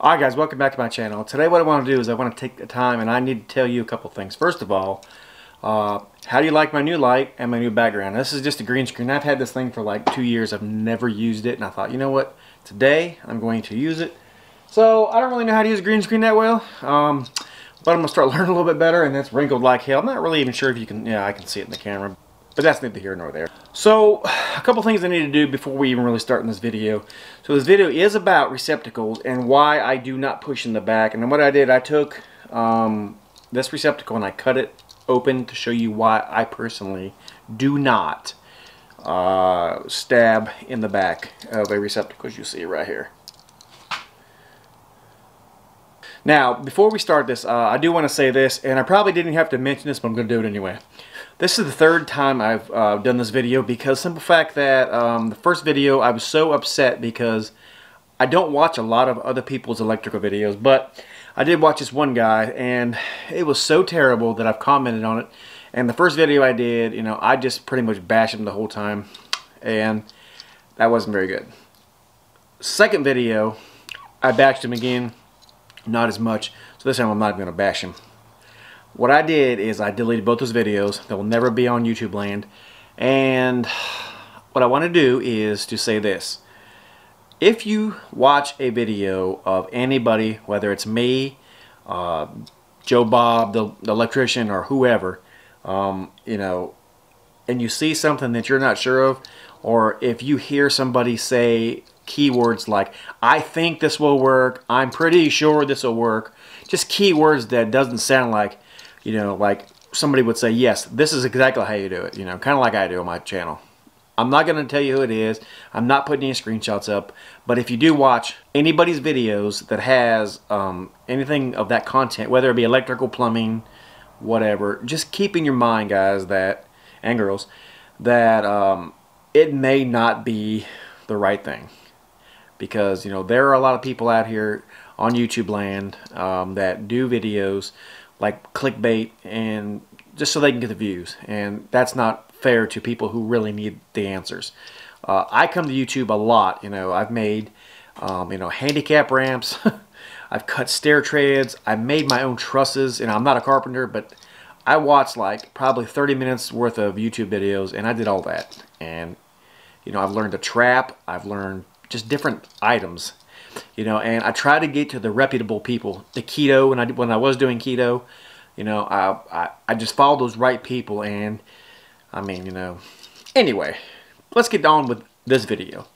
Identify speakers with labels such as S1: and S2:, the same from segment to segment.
S1: Alright guys, welcome back to my channel. Today what I want to do is I want to take the time and I need to tell you a couple things. First of all, uh, how do you like my new light and my new background? This is just a green screen. I've had this thing for like two years. I've never used it and I thought, you know what? Today I'm going to use it. So I don't really know how to use a green screen that well. Um, but I'm going to start learning a little bit better and it's wrinkled like hell. I'm not really even sure if you can, yeah, I can see it in the camera. But that's neither here nor there. So, a couple things I need to do before we even really start in this video. So this video is about receptacles and why I do not push in the back. And then what I did, I took um, this receptacle and I cut it open to show you why I personally do not uh, stab in the back of a receptacle as you see right here. Now, before we start this, uh, I do want to say this, and I probably didn't have to mention this, but I'm going to do it anyway. This is the third time I've uh, done this video because simple fact that um, the first video I was so upset because I don't watch a lot of other people's electrical videos, but I did watch this one guy and it was so terrible that I've commented on it. And the first video I did, you know, I just pretty much bashed him the whole time and that wasn't very good. Second video, I bashed him again, not as much. So this time I'm not going to bash him. What I did is I deleted both those videos. They will never be on YouTube land. And what I want to do is to say this. If you watch a video of anybody, whether it's me, uh, Joe Bob, the, the, electrician, or whoever, um, you know, and you see something that you're not sure of, or if you hear somebody say keywords like, I think this will work, I'm pretty sure this will work, just keywords that doesn't sound like you know, like somebody would say, yes, this is exactly how you do it, you know, kind of like I do on my channel. I'm not going to tell you who it is. I'm not putting any screenshots up. But if you do watch anybody's videos that has um, anything of that content, whether it be electrical, plumbing, whatever, just keep in your mind, guys, that, and girls, that um, it may not be the right thing. Because, you know, there are a lot of people out here on YouTube land um, that do videos like clickbait and just so they can get the views. And that's not fair to people who really need the answers. Uh, I come to YouTube a lot. You know, I've made, um, you know, handicap ramps. I've cut stair treads. I made my own trusses. And I'm not a carpenter, but I watched like probably 30 minutes worth of YouTube videos, and I did all that. And, you know, I've learned to trap. I've learned just different items you know, and I try to get to the reputable people. The keto, when I, when I was doing keto, you know, I, I, I just followed those right people, and, I mean, you know, anyway, let's get on with this video.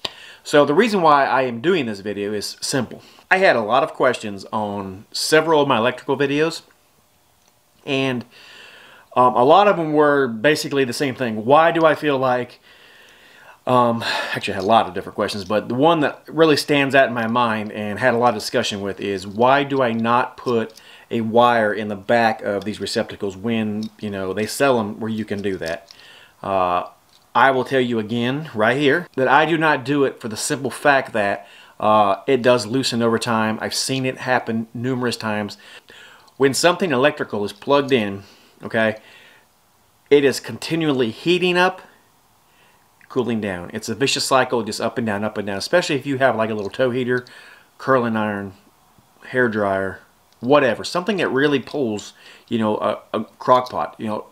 S1: So the reason why I am doing this video is simple. I had a lot of questions on several of my electrical videos, and um, a lot of them were basically the same thing. Why do I feel like um, actually, I had a lot of different questions, but the one that really stands out in my mind and had a lot of discussion with is why do I not put a wire in the back of these receptacles when you know they sell them where you can do that? Uh, I will tell you again right here that I do not do it for the simple fact that uh, it does loosen over time. I've seen it happen numerous times. When something electrical is plugged in, okay, it is continually heating up cooling down. It's a vicious cycle, just up and down, up and down, especially if you have like a little toe heater, curling iron, hair dryer, whatever. Something that really pulls, you know, a, a crock pot, you know,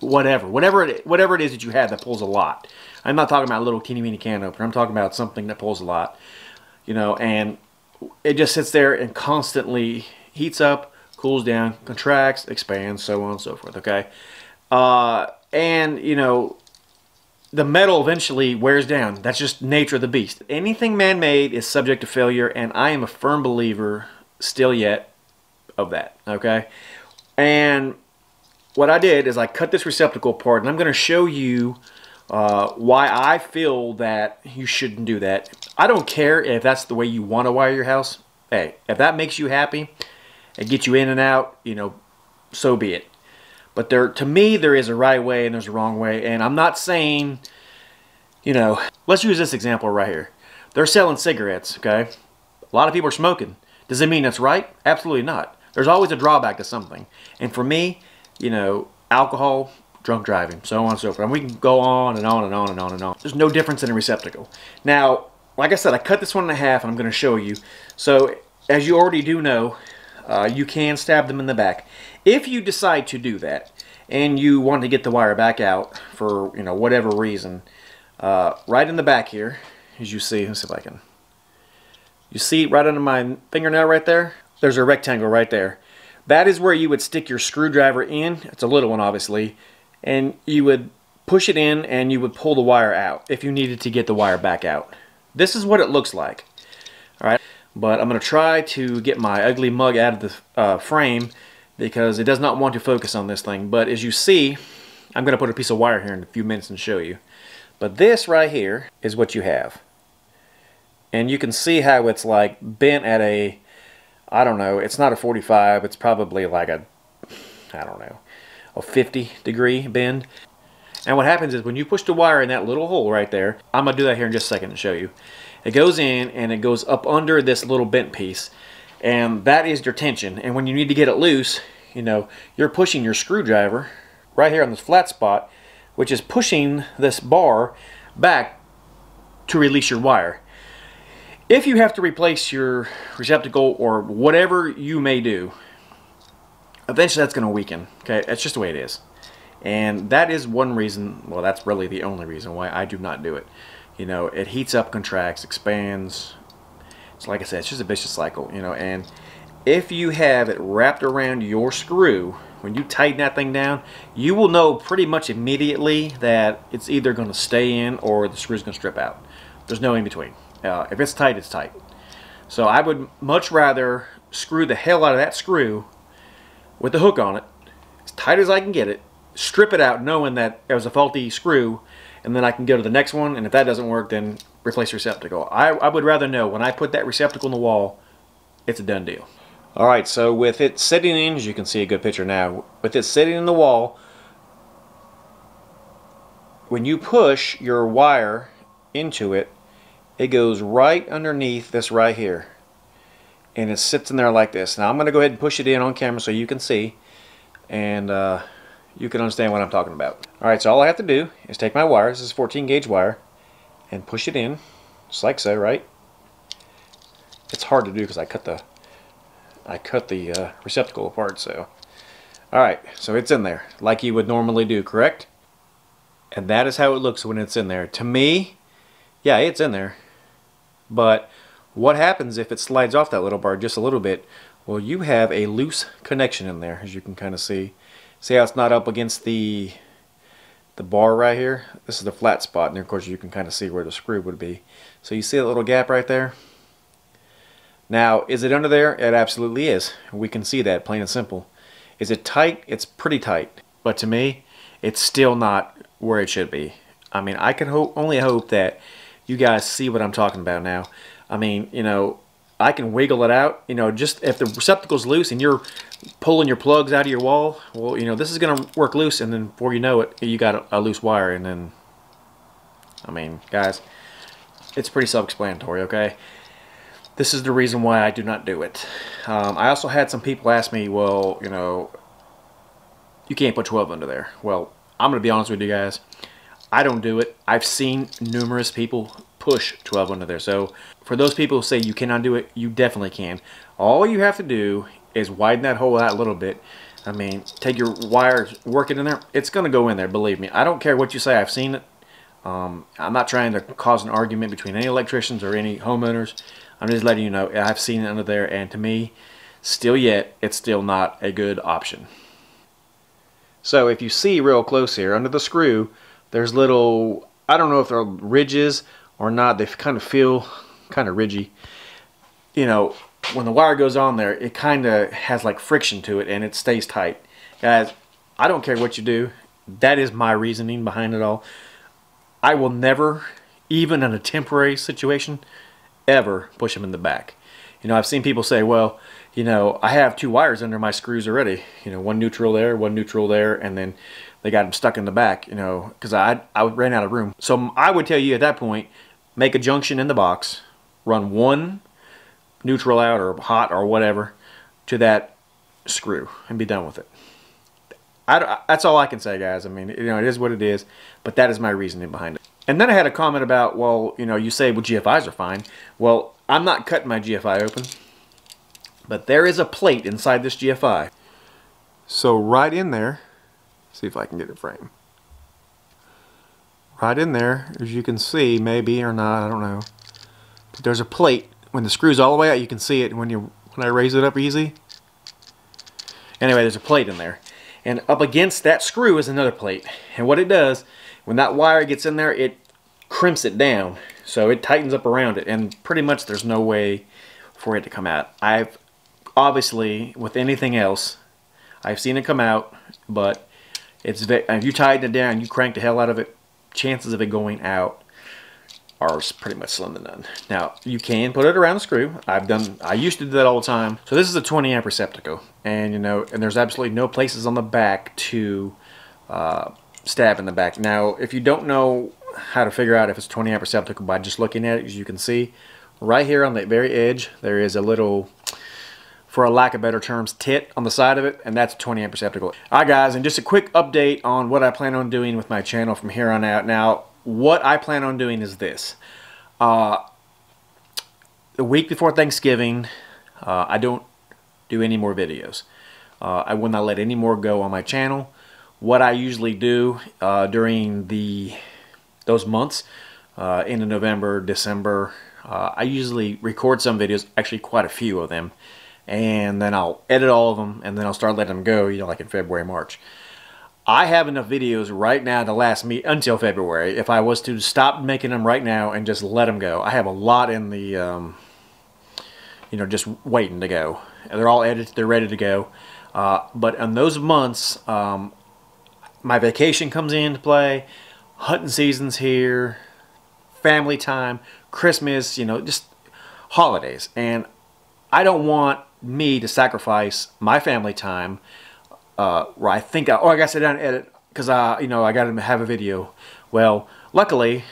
S1: whatever. Whatever it, whatever it is that you have that pulls a lot. I'm not talking about a little teeny weeny can opener. I'm talking about something that pulls a lot, you know, and it just sits there and constantly heats up, cools down, contracts, expands, so on and so forth, okay? Uh, and, you know, the metal eventually wears down. That's just nature of the beast. Anything man-made is subject to failure, and I am a firm believer, still yet, of that, okay? And what I did is I cut this receptacle apart, and I'm going to show you uh, why I feel that you shouldn't do that. I don't care if that's the way you want to wire your house. Hey, if that makes you happy and gets you in and out, you know, so be it. But there, to me, there is a right way and there's a wrong way. And I'm not saying, you know, let's use this example right here. They're selling cigarettes, okay? A lot of people are smoking. Does it mean that's right? Absolutely not. There's always a drawback to something. And for me, you know, alcohol, drunk driving, so on and so forth. And we can go on and on and on and on and on. There's no difference in a receptacle. Now, like I said, I cut this one in half and I'm going to show you. So as you already do know, uh, you can stab them in the back. If you decide to do that, and you want to get the wire back out for, you know, whatever reason, uh, right in the back here, as you see, let's see if I can, you see right under my fingernail right there? There's a rectangle right there. That is where you would stick your screwdriver in. It's a little one, obviously. And you would push it in and you would pull the wire out if you needed to get the wire back out. This is what it looks like. All right, but I'm going to try to get my ugly mug out of the uh, frame because it does not want to focus on this thing. But as you see, I'm going to put a piece of wire here in a few minutes and show you. But this right here is what you have. And you can see how it's like bent at a, I don't know, it's not a 45, it's probably like a, I don't know, a 50 degree bend. And what happens is when you push the wire in that little hole right there, I'm going to do that here in just a second to show you. It goes in and it goes up under this little bent piece. And that is your tension. And when you need to get it loose, you know, you're pushing your screwdriver right here on this flat spot, which is pushing this bar back to release your wire. If you have to replace your receptacle or whatever you may do, eventually that's going to weaken. Okay, that's just the way it is. And that is one reason, well, that's really the only reason why I do not do it. You know, it heats up, contracts, expands. It's like I said, it's just a vicious cycle, you know, and if you have it wrapped around your screw, when you tighten that thing down, you will know pretty much immediately that it's either going to stay in or the screw's going to strip out. There's no in between. Uh, if it's tight, it's tight. So I would much rather screw the hell out of that screw with the hook on it, as tight as I can get it, strip it out knowing that it was a faulty screw and then I can go to the next one and if that doesn't work then replace receptacle. I, I would rather know when I put that receptacle in the wall it's a done deal. Alright so with it sitting in, as you can see a good picture now, with it sitting in the wall when you push your wire into it it goes right underneath this right here and it sits in there like this. Now I'm going to go ahead and push it in on camera so you can see and uh, you can understand what I'm talking about. Alright, so all I have to do is take my wire, this is 14 gauge wire, and push it in, just like so, right? It's hard to do because I cut the I cut the uh, receptacle apart, so. Alright, so it's in there, like you would normally do, correct? And that is how it looks when it's in there. To me, yeah, it's in there. But what happens if it slides off that little bar just a little bit? Well, you have a loose connection in there, as you can kind of see. See how it's not up against the the bar right here? This is the flat spot, and of course you can kind of see where the screw would be. So you see that little gap right there? Now, is it under there? It absolutely is. We can see that, plain and simple. Is it tight? It's pretty tight. But to me, it's still not where it should be. I mean, I can hope, only hope that you guys see what I'm talking about now. I mean, you know, I can wiggle it out. You know, just if the receptacle's loose and you're pulling your plugs out of your wall, well, you know, this is going to work loose, and then before you know it, you got a, a loose wire, and then, I mean, guys, it's pretty self-explanatory, okay? This is the reason why I do not do it. Um, I also had some people ask me, well, you know, you can't put 12 under there. Well, I'm going to be honest with you guys. I don't do it. I've seen numerous people push 12 under there. So for those people who say you cannot do it, you definitely can. All you have to do is widen that hole out a little bit. I mean, take your wires, work it in there. It's going to go in there, believe me. I don't care what you say. I've seen it. Um, I'm not trying to cause an argument between any electricians or any homeowners. I'm just letting you know I've seen it under there, and to me, still yet, it's still not a good option. So if you see real close here, under the screw, there's little, I don't know if they're ridges or not. They kind of feel kind of ridgy. You know, when the wire goes on there, it kind of has like friction to it and it stays tight. Guys, I don't care what you do. That is my reasoning behind it all. I will never, even in a temporary situation, ever push them in the back. You know, I've seen people say, well, you know, I have two wires under my screws already. You know, one neutral there, one neutral there, and then they got them stuck in the back, you know, because I, I ran out of room. So I would tell you at that point, make a junction in the box, run one neutral out or hot or whatever to that screw and be done with it. I, that's all I can say, guys. I mean, you know, it is what it is, but that is my reasoning behind it. And then I had a comment about, well, you know, you say, well, GFIs are fine. Well, I'm not cutting my GFI open. but there is a plate inside this GFI. So right in there, see if I can get it framed. Right in there, as you can see, maybe or not, I don't know. But there's a plate. When the screw's all the way out, you can see it when you when I raise it up easy. Anyway, there's a plate in there. And up against that screw is another plate. And what it does, when that wire gets in there, it crimps it down. So it tightens up around it. And pretty much there's no way for it to come out. I've obviously, with anything else, I've seen it come out, but it's if you tighten it down, you crank the hell out of it, chances of it going out are pretty much slim to none. Now, you can put it around the screw. I've done, I used to do that all the time. So this is a 20 amp receptacle. And you know, and there's absolutely no places on the back to uh, stab in the back. Now, if you don't know how to figure out if it's 20 amp receptacle by just looking at it, as you can see, right here on the very edge, there is a little for a lack of better terms, tit on the side of it, and that's a 20 amp receptacle. Alright guys, and just a quick update on what I plan on doing with my channel from here on out. Now, what I plan on doing is this. Uh, the week before Thanksgiving, uh, I don't do any more videos. Uh, I will not let any more go on my channel. What I usually do uh, during the those months, uh, into November, December, uh, I usually record some videos, actually quite a few of them, and then I'll edit all of them and then I'll start letting them go, you know, like in February, March. I have enough videos right now to last me until February. If I was to stop making them right now and just let them go, I have a lot in the, um, you know, just waiting to go. They're all edited, they're ready to go. Uh, but in those months, um, my vacation comes into play, hunting season's here, family time, Christmas, you know, just holidays. And I don't want me to sacrifice my family time uh, where I think, I, oh, I sit down and edit because I, you know, I got to have a video. Well, luckily,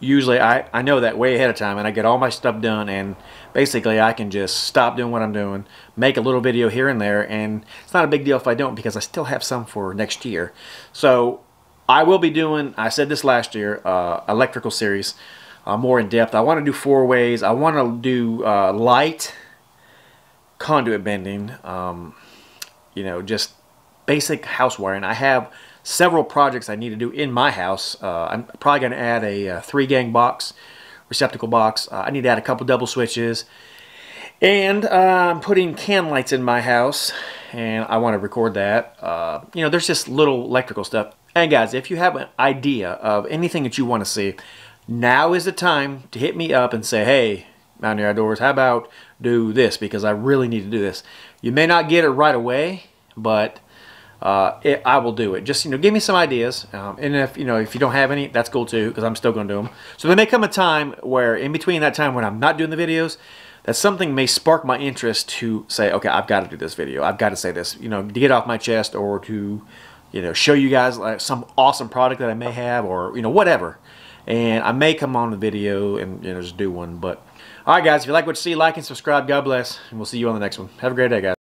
S1: usually I, I know that way ahead of time and I get all my stuff done and basically I can just stop doing what I'm doing, make a little video here and there, and it's not a big deal if I don't because I still have some for next year. So I will be doing, I said this last year, uh, electrical series, uh, more in depth. I want to do four ways. I want to do uh, light, conduit bending, um, you know, just basic house wiring. I have several projects I need to do in my house. Uh, I'm probably going to add a, a, uh, three gang box, receptacle box. Uh, I need to add a couple double switches. And uh, I'm putting can lights in my house, and I want to record that. Uh, you know, there's just little electrical stuff. And guys, if you have an idea of anything that you want to see, now is the time to hit me up and say, hey, Mountaineer Outdoors, how about do this because I really need to do this. You may not get it right away, but uh, it, I will do it. Just you know, give me some ideas, um, and if you know if you don't have any, that's cool too because I'm still going to do them. So there may come a time where in between that time when I'm not doing the videos, that something may spark my interest to say, okay, I've got to do this video. I've got to say this, you know, to get off my chest or to you know show you guys like some awesome product that I may have or you know whatever. And I may come on the video and you know just do one, but Alright guys, if you like what you see, like and subscribe. God bless. And we'll see you on the next one. Have a great day, guys.